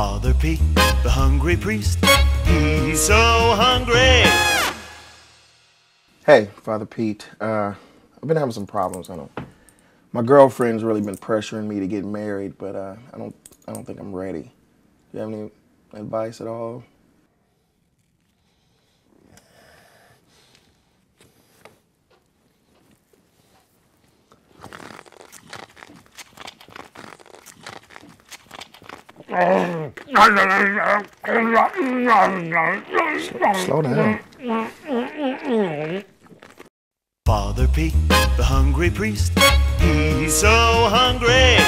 Father Pete, the hungry priest, he's so hungry. Hey, Father Pete. Uh, I've been having some problems. I don't. My girlfriend's really been pressuring me to get married, but uh, I don't. I don't think I'm ready. Do you have any advice at all? Slow down. Father Pete, the hungry priest, he's so hungry.